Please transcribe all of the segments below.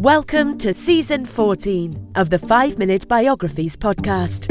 Welcome to season 14 of the 5 Minute Biographies podcast.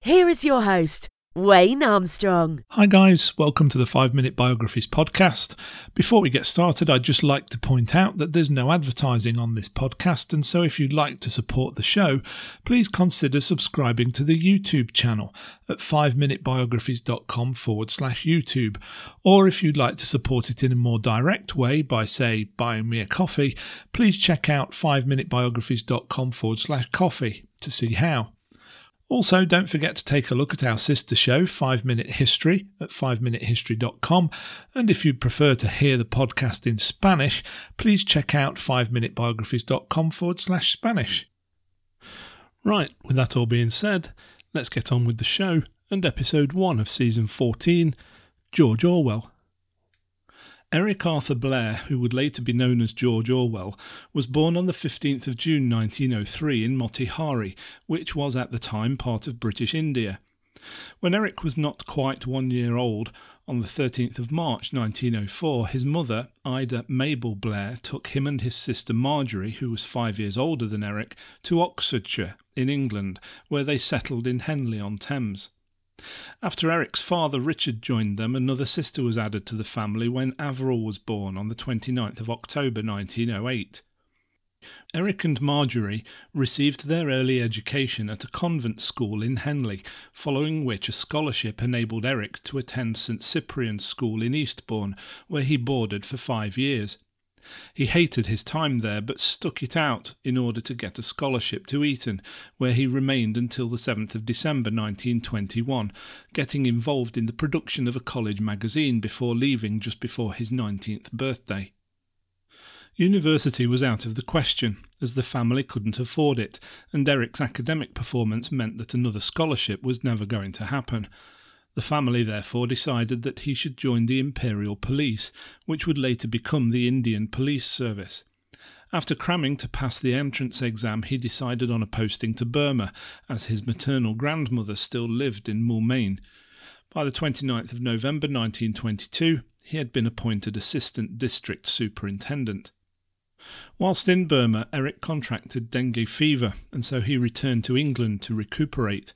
Here is your host, Wayne Armstrong. Hi, guys. Welcome to the 5 Minute Biographies podcast. Before we get started, I'd just like to point out that there's no advertising on this podcast, and so if you'd like to support the show, please consider subscribing to the YouTube channel at 5minutebiographies.com forward slash YouTube. Or if you'd like to support it in a more direct way by, say, buying me a coffee, please check out 5minutebiographies.com forward slash coffee to see how. Also, don't forget to take a look at our sister show, 5 Minute History, at 5minutehistory.com. And if you'd prefer to hear the podcast in Spanish, please check out 5minutebiographies.com forward slash Spanish. Right, with that all being said, let's get on with the show and episode 1 of season 14 George Orwell. Eric Arthur Blair, who would later be known as George Orwell, was born on the 15th of June 1903 in Motihari, which was at the time part of British India. When Eric was not quite one year old, on the 13th of March 1904, his mother, Ida Mabel Blair, took him and his sister Marjorie, who was five years older than Eric, to Oxfordshire in England, where they settled in Henley on Thames. After Eric's father Richard joined them, another sister was added to the family when Avril was born on the 29th of October 1908. Eric and Marjorie received their early education at a convent school in Henley, following which a scholarship enabled Eric to attend St Cyprian's School in Eastbourne, where he boarded for five years. He hated his time there, but stuck it out in order to get a scholarship to Eton, where he remained until the 7th of December 1921, getting involved in the production of a college magazine before leaving just before his 19th birthday. University was out of the question, as the family couldn't afford it, and Eric's academic performance meant that another scholarship was never going to happen. The family therefore decided that he should join the Imperial Police, which would later become the Indian Police Service. After cramming to pass the entrance exam, he decided on a posting to Burma, as his maternal grandmother still lived in Moulmein. By the 29th of November 1922, he had been appointed Assistant District Superintendent. Whilst in Burma, Eric contracted dengue fever, and so he returned to England to recuperate.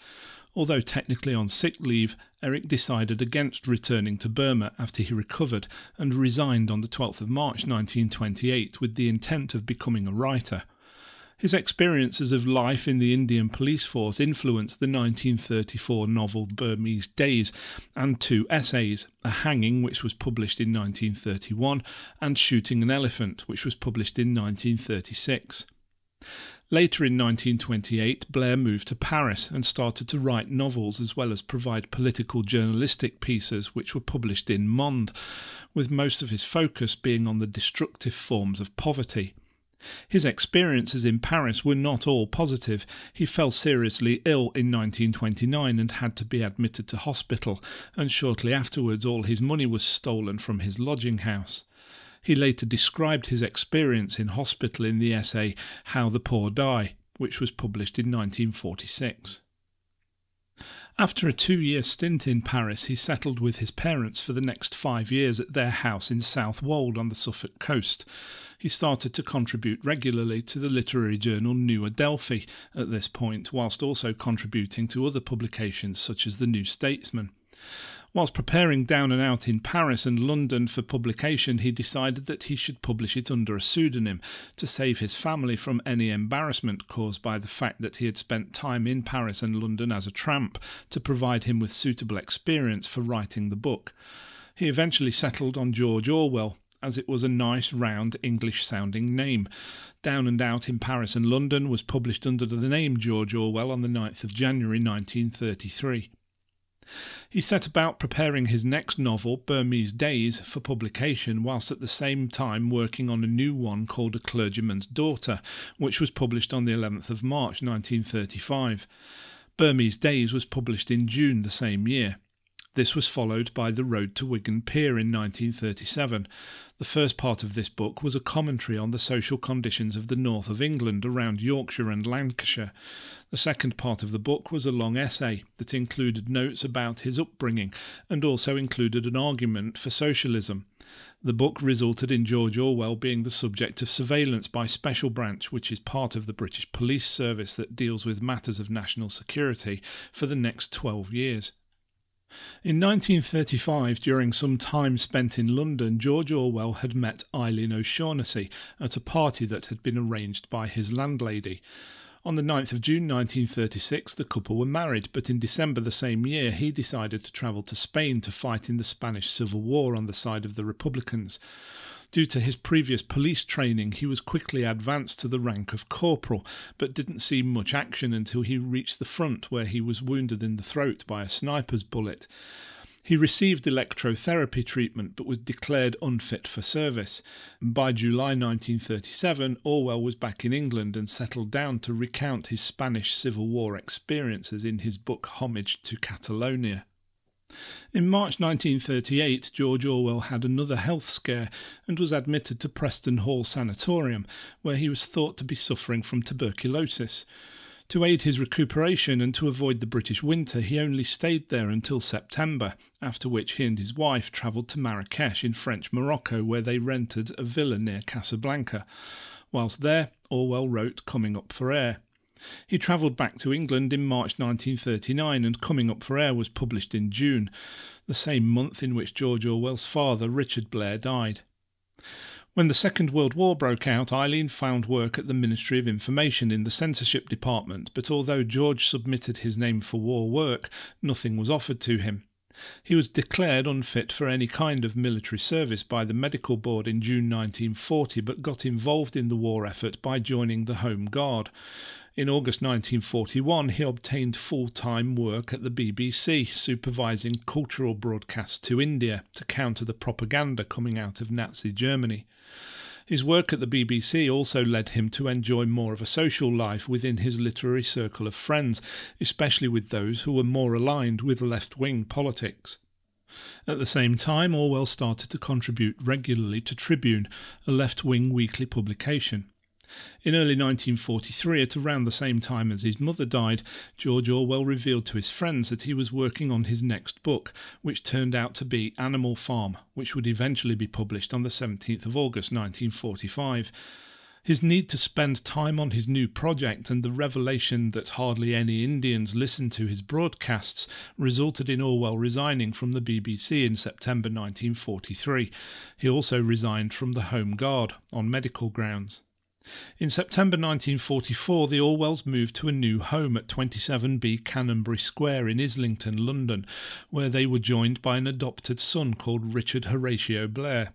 Although technically on sick leave, Eric decided against returning to Burma after he recovered and resigned on the 12th of March 1928 with the intent of becoming a writer. His experiences of life in the Indian police force influenced the 1934 novel Burmese Days and two essays, A Hanging, which was published in 1931, and Shooting an Elephant, which was published in 1936. Later in 1928, Blair moved to Paris and started to write novels as well as provide political journalistic pieces which were published in Monde, with most of his focus being on the destructive forms of poverty. His experiences in Paris were not all positive. He fell seriously ill in 1929 and had to be admitted to hospital, and shortly afterwards all his money was stolen from his lodging house. He later described his experience in hospital in the essay How the Poor Die, which was published in 1946. After a two year stint in Paris, he settled with his parents for the next five years at their house in Southwold on the Suffolk coast. He started to contribute regularly to the literary journal New Adelphi at this point, whilst also contributing to other publications such as the New Statesman. Whilst preparing Down and Out in Paris and London for publication, he decided that he should publish it under a pseudonym to save his family from any embarrassment caused by the fact that he had spent time in Paris and London as a tramp to provide him with suitable experience for writing the book. He eventually settled on George Orwell, as it was a nice, round, English sounding name. Down and Out in Paris and London was published under the name George Orwell on the 9th of January 1933. He set about preparing his next novel, Burmese Days, for publication, whilst at the same time working on a new one called A Clergyman's Daughter, which was published on the 11th of March 1935. Burmese Days was published in June the same year. This was followed by The Road to Wigan Pier in 1937. The first part of this book was a commentary on the social conditions of the north of England around Yorkshire and Lancashire. The second part of the book was a long essay that included notes about his upbringing and also included an argument for socialism. The book resulted in George Orwell being the subject of surveillance by Special Branch, which is part of the British Police Service that deals with matters of national security, for the next 12 years. In 1935, during some time spent in London, George Orwell had met Eileen O'Shaughnessy at a party that had been arranged by his landlady. On the 9th of June 1936, the couple were married, but in December the same year, he decided to travel to Spain to fight in the Spanish Civil War on the side of the Republicans. Due to his previous police training, he was quickly advanced to the rank of corporal, but didn't see much action until he reached the front, where he was wounded in the throat by a sniper's bullet. He received electrotherapy treatment but was declared unfit for service. By July 1937, Orwell was back in England and settled down to recount his Spanish Civil War experiences in his book Homage to Catalonia. In March 1938, George Orwell had another health scare and was admitted to Preston Hall Sanatorium, where he was thought to be suffering from tuberculosis. To aid his recuperation and to avoid the British winter, he only stayed there until September, after which he and his wife travelled to Marrakesh in French Morocco, where they rented a villa near Casablanca. Whilst there, Orwell wrote Coming Up for Air. He travelled back to England in March 1939, and Coming Up for Air was published in June, the same month in which George Orwell's father, Richard Blair, died. When the Second World War broke out, Eileen found work at the Ministry of Information in the censorship department, but although George submitted his name for war work, nothing was offered to him. He was declared unfit for any kind of military service by the Medical Board in June 1940, but got involved in the war effort by joining the Home Guard. In August 1941, he obtained full time work at the BBC, supervising cultural broadcasts to India to counter the propaganda coming out of Nazi Germany. His work at the BBC also led him to enjoy more of a social life within his literary circle of friends, especially with those who were more aligned with left wing politics. At the same time, Orwell started to contribute regularly to Tribune, a left wing weekly publication. In early 1943, at around the same time as his mother died, George Orwell revealed to his friends that he was working on his next book, which turned out to be Animal Farm, which would eventually be published on the 17th of August 1945. His need to spend time on his new project and the revelation that hardly any Indians listened to his broadcasts resulted in Orwell resigning from the BBC in September 1943. He also resigned from the Home Guard on medical grounds. In September 1944, the Orwells moved to a new home at 27B Canonbury Square in Islington, London, where they were joined by an adopted son called Richard Horatio Blair.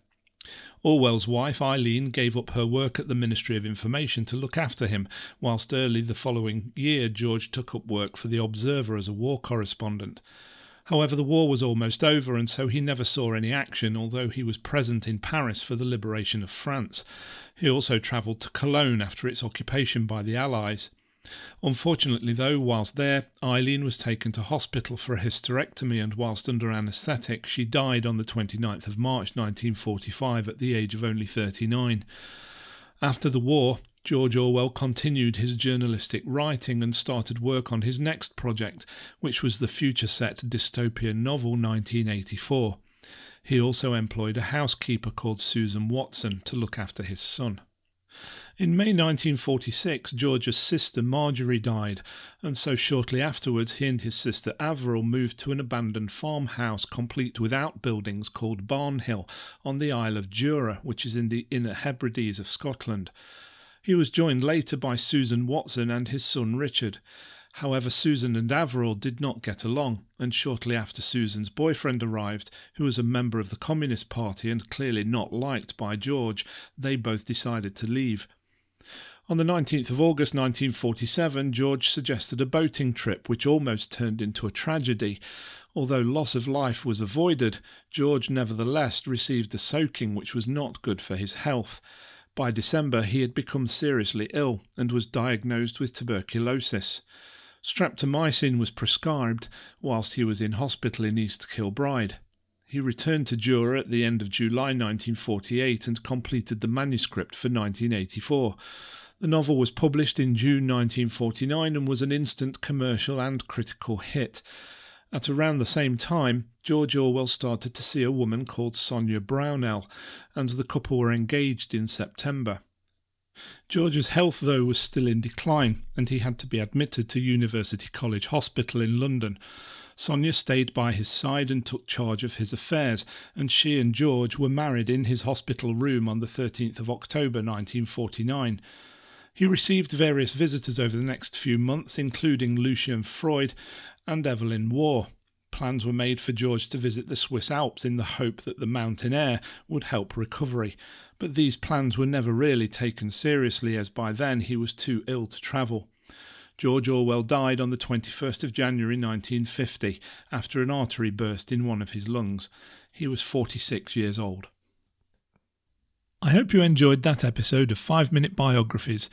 Orwell's wife, Eileen, gave up her work at the Ministry of Information to look after him, whilst early the following year George took up work for The Observer as a war correspondent. However, the war was almost over, and so he never saw any action, although he was present in Paris for the liberation of France. He also travelled to Cologne after its occupation by the Allies. Unfortunately, though, whilst there, Eileen was taken to hospital for a hysterectomy, and whilst under anaesthetic, she died on the 29th of March 1945 at the age of only 39. After the war, George Orwell continued his journalistic writing and started work on his next project, which was the future set dystopian novel 1984. He also employed a housekeeper called Susan Watson to look after his son. In May 1946, George's sister Marjorie died, and so shortly afterwards he and his sister Avril moved to an abandoned farmhouse complete with outbuildings called Barnhill on the Isle of Jura, which is in the Inner Hebrides of Scotland. He was joined later by Susan Watson and his son Richard. However, Susan and Avril did not get along, and shortly after Susan's boyfriend arrived, who was a member of the Communist Party and clearly not liked by George, they both decided to leave. On the 19th of August 1947, George suggested a boating trip, which almost turned into a tragedy. Although loss of life was avoided, George nevertheless received a soaking which was not good for his health. By December, he had become seriously ill and was diagnosed with tuberculosis. Streptomycin was prescribed whilst he was in hospital in East Kilbride. He returned to Jura at the end of July 1948 and completed the manuscript for 1984. The novel was published in June 1949 and was an instant commercial and critical hit. At around the same time, George Orwell started to see a woman called Sonia Brownell, and the couple were engaged in September. George's health, though, was still in decline, and he had to be admitted to University College Hospital in London. Sonia stayed by his side and took charge of his affairs, and she and George were married in his hospital room on the 13th of October 1949. He received various visitors over the next few months, including Lucian Freud and Evelyn Waugh. Plans were made for George to visit the Swiss Alps in the hope that the mountain air would help recovery, but these plans were never really taken seriously as by then he was too ill to travel. George Orwell died on the 21st of January 1950 after an artery burst in one of his lungs. He was 46 years old. I hope you enjoyed that episode of 5 Minute Biographies.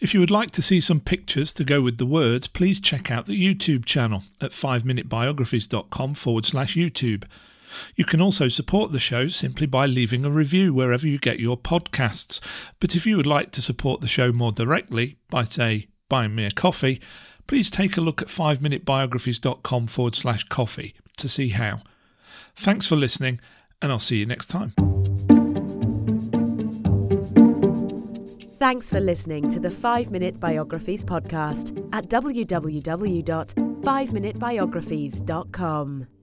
If you would like to see some pictures to go with the words, please check out the YouTube channel at 5minutebiographies.com forward slash YouTube. You can also support the show simply by leaving a review wherever you get your podcasts. But if you would like to support the show more directly by, say, buying me a coffee, please take a look at 5minutebiographies.com forward slash coffee to see how. Thanks for listening, and I'll see you next time. Thanks for listening to the 5 Minute Biographies podcast at www.5minutebiographies.com.